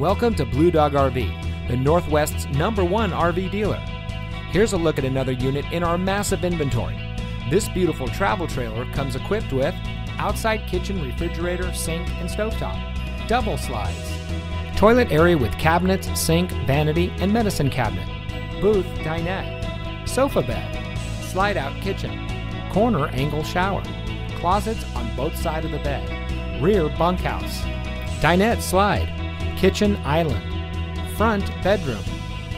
Welcome to Blue Dog RV, the Northwest's number one RV dealer. Here's a look at another unit in our massive inventory. This beautiful travel trailer comes equipped with outside kitchen, refrigerator, sink, and stovetop, double slides, toilet area with cabinets, sink, vanity, and medicine cabinet, booth, dinette, sofa bed, slide out kitchen, corner angle shower, closets on both sides of the bed, rear bunkhouse, dinette slide, kitchen island, front bedroom,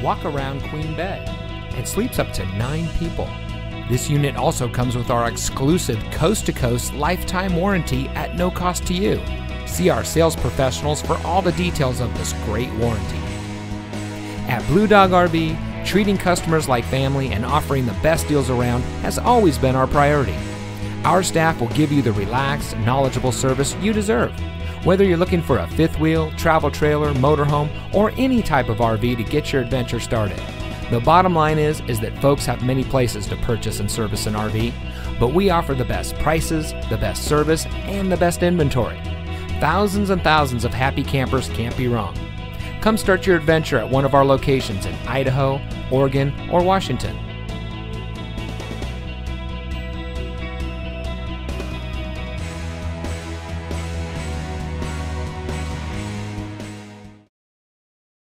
walk around queen bed, and sleeps up to nine people. This unit also comes with our exclusive coast to coast lifetime warranty at no cost to you. See our sales professionals for all the details of this great warranty. At Blue Dog RV, treating customers like family and offering the best deals around has always been our priority. Our staff will give you the relaxed, knowledgeable service you deserve. Whether you're looking for a fifth wheel, travel trailer, motorhome, or any type of RV to get your adventure started. The bottom line is is that folks have many places to purchase and service an RV, but we offer the best prices, the best service, and the best inventory. Thousands and thousands of happy campers can't be wrong. Come start your adventure at one of our locations in Idaho, Oregon, or Washington.